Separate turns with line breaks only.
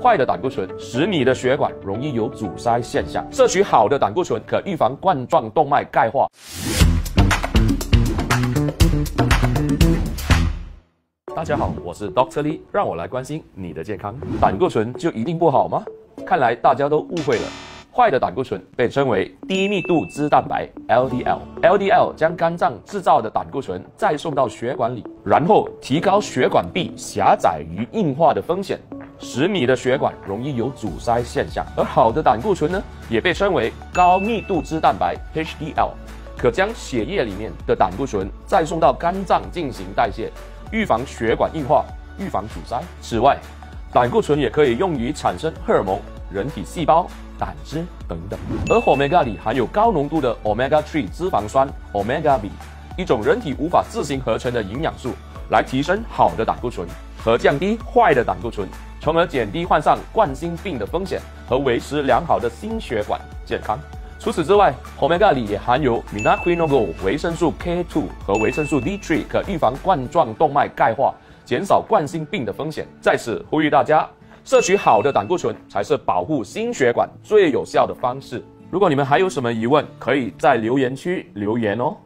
坏的胆固醇使你的血管容易有阻塞现象。摄取好的胆固醇可预防冠状动脉钙化。大家好，我是 Doctor Lee，让我来关心你的健康。胆固醇就一定不好吗？看来大家都误会了。坏的胆固醇被称为低密度脂蛋白 （LDL），LDL 将肝脏制造的胆固醇再送到血管里，然后提高血管壁狭窄与硬化的风险，使你的血管容易有阻塞现象。而好的胆固醇呢，也被称为高密度脂蛋白 （HDL），可将血液里面的胆固醇再送到肝脏进行代谢，预防血管硬化，预防阻塞。此外，胆固醇也可以用于产生荷尔蒙、人体细胞。胆汁等等，而 omega 里含有高浓度的 omega 3脂肪酸 omega B，一种人体无法自行合成的营养素，来提升好的胆固醇和降低坏的胆固醇，从而减低患上冠心病的风险和维持良好的心血管健康。除此之外，omega 里也含有 minoquinol 维生素 K2 和维生素 D3，可预防冠状动脉钙化，减少冠心病的风险。在此呼吁大家。摄取好的胆固醇才是保护心血管最有效的方式。如果你们还有什么疑问，可以在留言区留言哦。